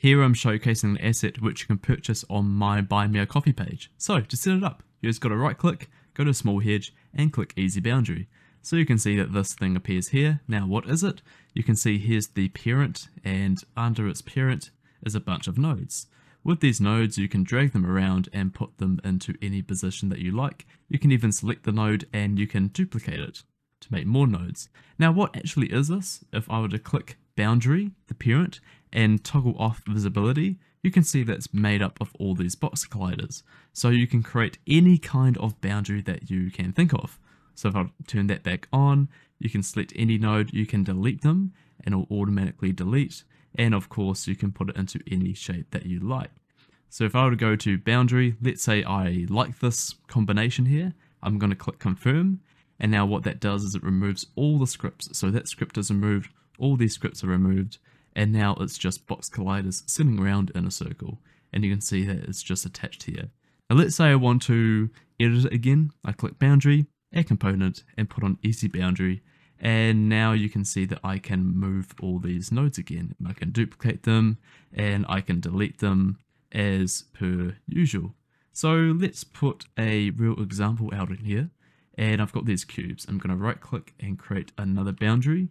Here I'm showcasing an asset which you can purchase on my Buy Me a Coffee page. So to set it up, you just got to right click, go to Small Hedge and click Easy Boundary. So you can see that this thing appears here. Now what is it? You can see here's the parent and under its parent is a bunch of nodes. With these nodes, you can drag them around and put them into any position that you like. You can even select the node and you can duplicate it to make more nodes. Now what actually is this? If I were to click boundary, the parent, and toggle off visibility, you can see that's made up of all these box colliders. So you can create any kind of boundary that you can think of. So if I turn that back on, you can select any node, you can delete them, and it'll automatically delete. And of course, you can put it into any shape that you like. So if I were to go to boundary, let's say I like this combination here, I'm going to click confirm. And now what that does is it removes all the scripts. So that script is removed, all these scripts are removed, and now it's just box colliders sitting around in a circle. And you can see that it's just attached here. Now let's say I want to edit it again. I click boundary, add component, and put on easy boundary. And now you can see that I can move all these nodes again. I can duplicate them and I can delete them as per usual. So let's put a real example out in here. And I've got these cubes. I'm going to right click and create another boundary.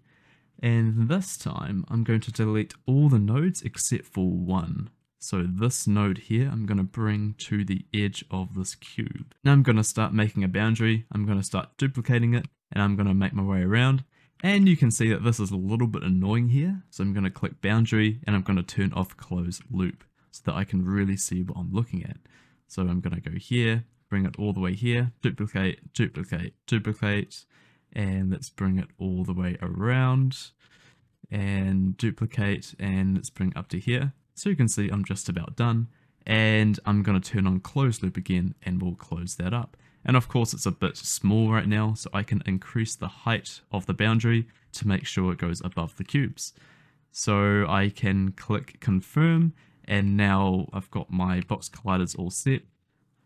And this time I'm going to delete all the nodes except for one. So this node here, I'm going to bring to the edge of this cube. Now I'm going to start making a boundary. I'm going to start duplicating it and I'm going to make my way around. And you can see that this is a little bit annoying here. So I'm going to click boundary and I'm going to turn off close loop so that I can really see what I'm looking at. So I'm going to go here, bring it all the way here, duplicate, duplicate, duplicate, and let's bring it all the way around and duplicate and let's bring up to here. So you can see I'm just about done and I'm going to turn on close loop again and we'll close that up. And of course it's a bit small right now so I can increase the height of the boundary to make sure it goes above the cubes. So I can click confirm and now I've got my box colliders all set.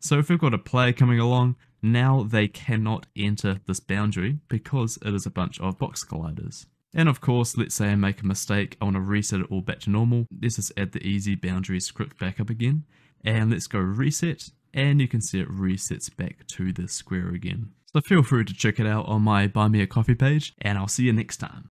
So if we've got a player coming along, now they cannot enter this boundary because it is a bunch of box colliders. And of course, let's say I make a mistake, I want to reset it all back to normal. Let's just add the easy boundary script back up again. And let's go reset, and you can see it resets back to the square again. So feel free to check it out on my Buy Me a Coffee page, and I'll see you next time.